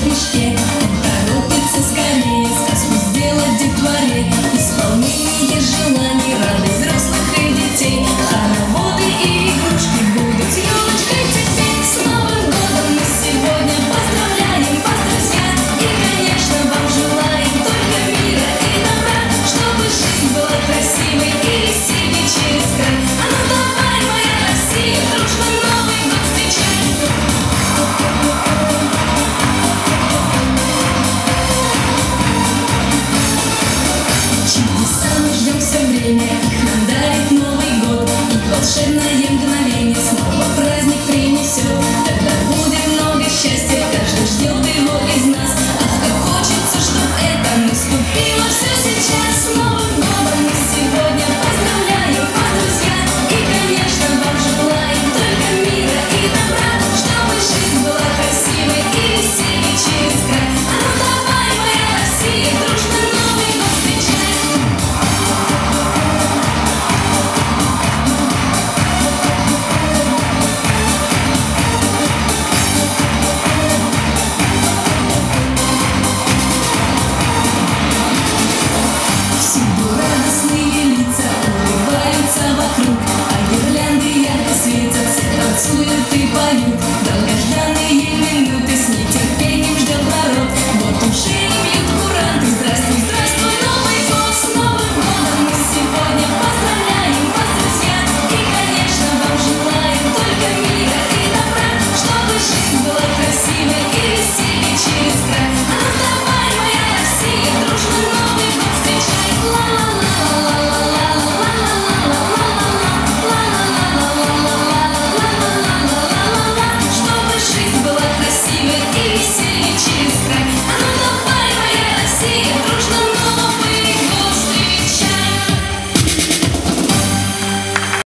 Oczywiście